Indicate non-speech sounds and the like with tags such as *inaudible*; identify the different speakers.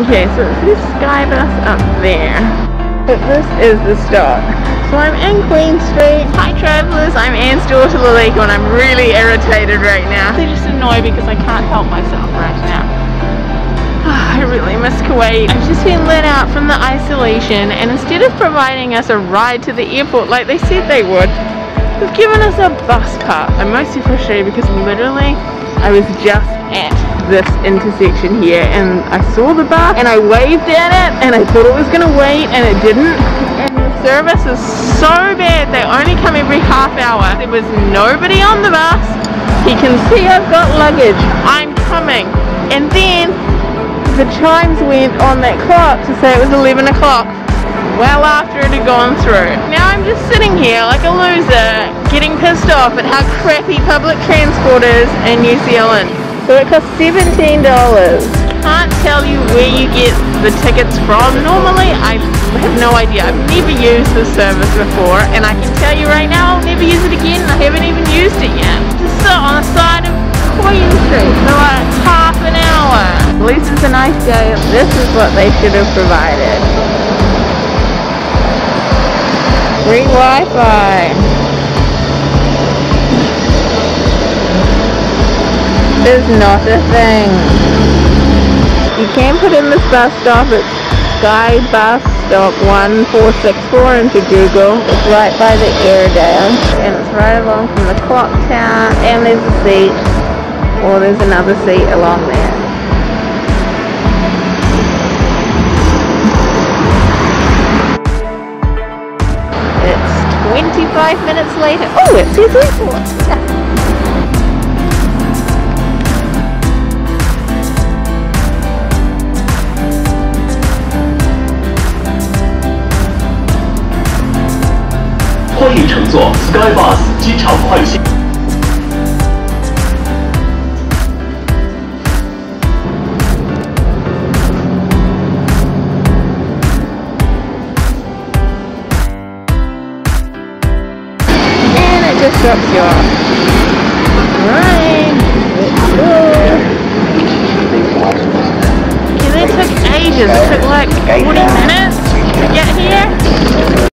Speaker 1: okay, so this sky bus up there. But this is the stop. So I'm in Queen Street. Hi travellers, I'm Anne's daughter Lalika and I'm really irritated right now. They just annoy because I can't help myself right now. *sighs* I really miss Kuwait. I've just been let out from the isolation and instead of providing us a ride to the airport like they said they would, they've given us a bus pass. I'm mostly frustrated because literally I was just at this intersection here and I saw the bus and I waved at it and I thought it was to wait and it didn't and the service is so bad. They only come every half hour. There was nobody on the bus. He can see I've got luggage. I'm coming. And then the chimes went on that clock to say it was 11 o'clock. Well after it had gone through. Now I'm just sitting here like a loser, getting pissed off at how crappy public transport is in New Zealand. So it costs $17 can't tell you where you get the tickets from. Normally, I have no idea. I've never used this service before, and I can tell you right now, I'll never use it again. I haven't even used it yet. Just on the side of Queen Street for like half an hour. At least it's a nice day. This is what they should have provided. Free Wi-Fi. Is not a thing. You can put in this bus stop. It's Sky Bus Stop 1464 into Google. It's right by the Airedale. And it's right along from the clock tower. And there's a seat. Or there's another seat along there. It's 25 minutes later. Oh, it says airport.
Speaker 2: 欢迎乘坐 Skybus 机场快线。
Speaker 1: And it just drops you off. Right, let's go. Okay, that took ages. It took like 40 minutes to get here.